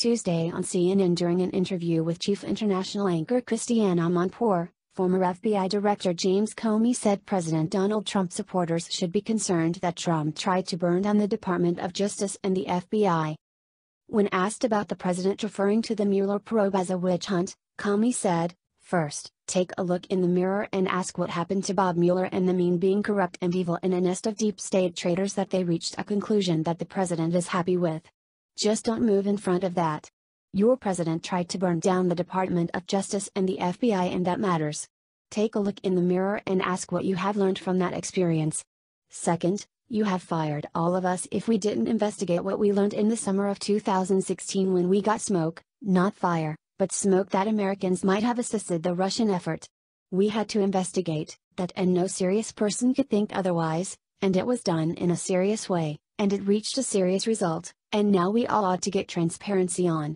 Tuesday on CNN during an interview with chief international anchor Christiane Amanpour, former FBI Director James Comey said President Donald Trump supporters should be concerned that Trump tried to burn down the Department of Justice and the FBI. When asked about the president referring to the Mueller probe as a witch hunt, Comey said, First, take a look in the mirror and ask what happened to Bob Mueller and the mean being corrupt and evil in a nest of deep state traitors that they reached a conclusion that the president is happy with. Just don't move in front of that. Your president tried to burn down the Department of Justice and the FBI and that matters. Take a look in the mirror and ask what you have learned from that experience. Second, you have fired all of us if we didn't investigate what we learned in the summer of 2016 when we got smoke, not fire, but smoke that Americans might have assisted the Russian effort. We had to investigate that and no serious person could think otherwise, and it was done in a serious way, and it reached a serious result, and now we all ought to get transparency on